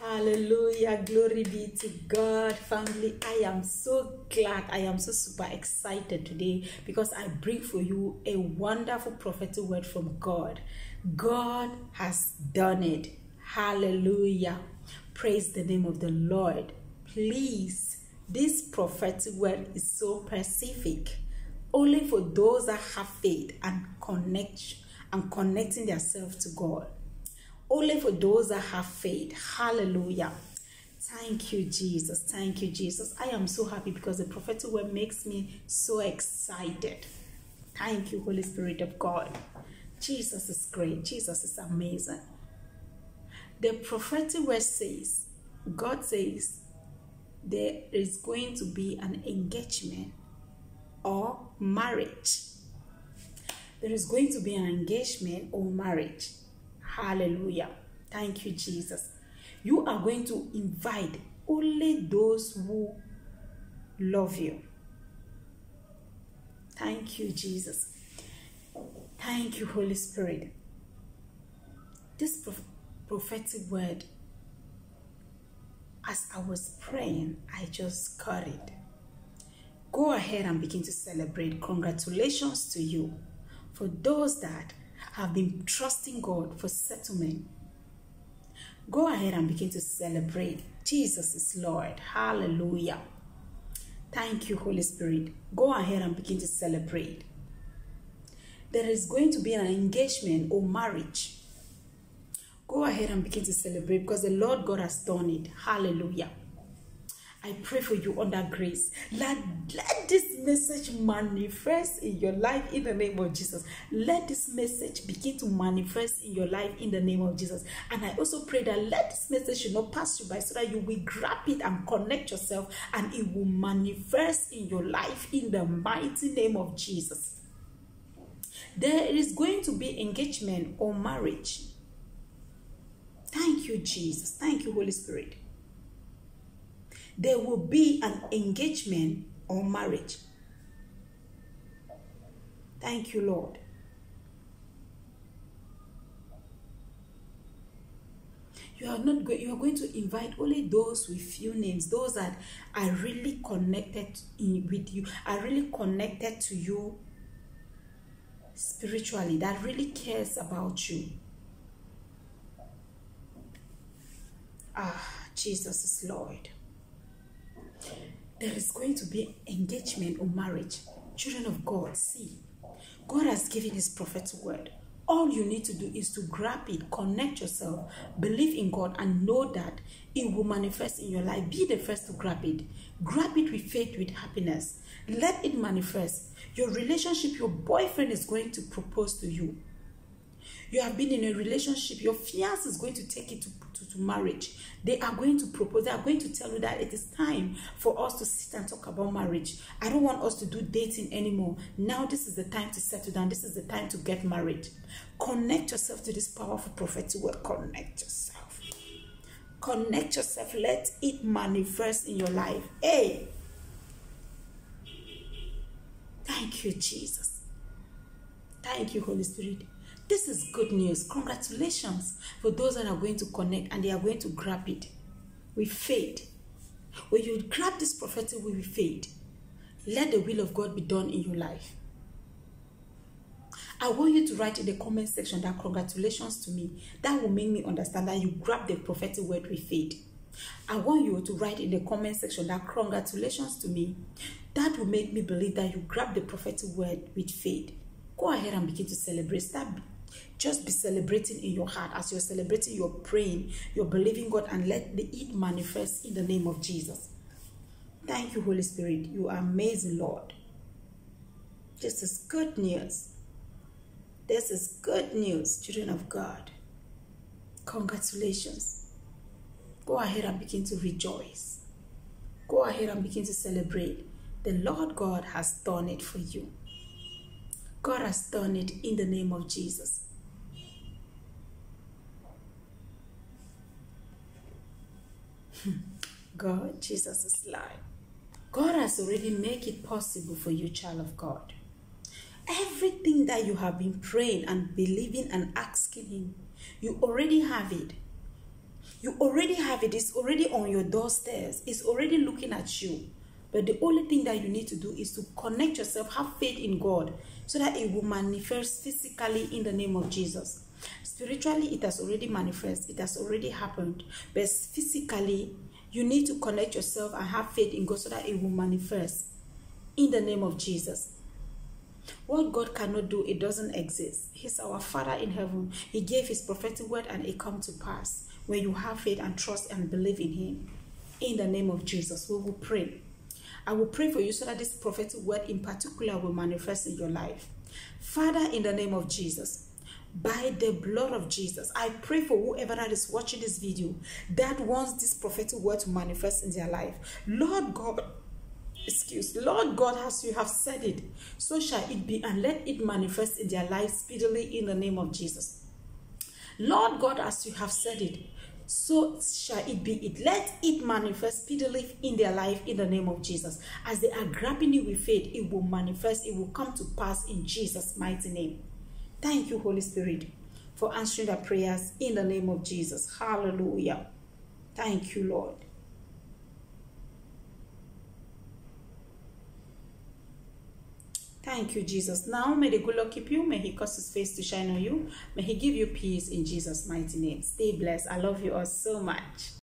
Hallelujah. Glory be to God. Family, I am so glad. I am so super excited today because I bring for you a wonderful prophetic word from God. God has done it. Hallelujah. Praise the name of the Lord. Please, this prophetic word is so specific. Only for those that have faith and connect and connecting themselves to God only for those that have faith. Hallelujah. Thank you, Jesus. Thank you, Jesus. I am so happy because the prophetic word makes me so excited. Thank you, Holy Spirit of God. Jesus is great. Jesus is amazing. The prophetic word says, God says, there is going to be an engagement or marriage. There is going to be an engagement or marriage. Hallelujah. Thank you, Jesus. You are going to invite only those who love you. Thank you, Jesus. Thank you, Holy Spirit. This prophetic word, as I was praying, I just got it. Go ahead and begin to celebrate. Congratulations to you. For those that have been trusting God for settlement, go ahead and begin to celebrate. Jesus is Lord. Hallelujah. Thank you, Holy Spirit. Go ahead and begin to celebrate. There is going to be an engagement or marriage. Go ahead and begin to celebrate because the Lord God has done it. Hallelujah. I pray for you under grace. Let, let this message manifest in your life in the name of Jesus. Let this message begin to manifest in your life in the name of Jesus. And I also pray that let this message should not pass you by so that you will grab it and connect yourself and it will manifest in your life in the mighty name of Jesus. There is going to be engagement or marriage. Thank you, Jesus. Thank you, Holy Spirit there will be an engagement or marriage. Thank you, Lord. You are not going. You are going to invite only those with few names, those that are really connected in, with you, are really connected to you spiritually, that really cares about you. Ah, Jesus is Lord there is going to be engagement or marriage. Children of God, see, God has given His prophetic word. All you need to do is to grab it, connect yourself, believe in God, and know that it will manifest in your life. Be the first to grab it. Grab it with faith, with happiness. Let it manifest. Your relationship, your boyfriend is going to propose to you. You have been in a relationship, your fiance is going to take it to, to, to, marriage. They are going to propose, they are going to tell you that it is time for us to sit and talk about marriage. I don't want us to do dating anymore. Now, this is the time to settle down, this is the time to get married. Connect yourself to this powerful prophetic word. Connect yourself. Connect yourself. Let it manifest in your life. Hey. Thank you, Jesus. Thank you, Holy Spirit. This is good news. Congratulations for those that are going to connect and they are going to grab it We faith. When you grab this prophetic we faith, let the will of God be done in your life. I want you to write in the comment section that congratulations to me. That will make me understand that you grab the prophetic word with faith. I want you to write in the comment section that congratulations to me. That will make me believe that you grab the prophetic word with faith. Go ahead and begin to celebrate. Start just be celebrating in your heart as you're celebrating, you're praying, you're believing God, and let the it manifest in the name of Jesus. Thank you, Holy Spirit. You are amazing, Lord. This is good news. This is good news, children of God. Congratulations. Go ahead and begin to rejoice. Go ahead and begin to celebrate. The Lord God has done it for you. God has done it in the name of Jesus. Hmm. God, Jesus is life. God has already made it possible for you, child of God. Everything that you have been praying and believing and asking Him, you already have it. You already have it, it's already on your doorstairs, it's already looking at you. But the only thing that you need to do is to connect yourself, have faith in God, so that it will manifest physically in the name of Jesus. Spiritually, it has already manifested, it has already happened. But physically, you need to connect yourself and have faith in God so that it will manifest in the name of Jesus. What God cannot do, it doesn't exist. He's our Father in heaven. He gave His prophetic word and it come to pass when you have faith and trust and believe in Him. In the name of Jesus, we will pray. I will pray for you so that this prophetic word in particular will manifest in your life. Father, in the name of Jesus, by the blood of Jesus, I pray for whoever that is watching this video that wants this prophetic word to manifest in their life. Lord God, excuse, Lord God, as you have said it, so shall it be, and let it manifest in their life speedily in the name of Jesus. Lord God, as you have said it, so shall it be it. Let it manifest speedily in their life in the name of Jesus. As they are grabbing it with faith, it will manifest, it will come to pass in Jesus' mighty name. Thank you, Holy Spirit, for answering our prayers in the name of Jesus. Hallelujah. Thank you, Lord. Thank you, Jesus. Now may the good Lord keep you. May He cause His face to shine on you. May He give you peace in Jesus' mighty name. Stay blessed. I love you all so much.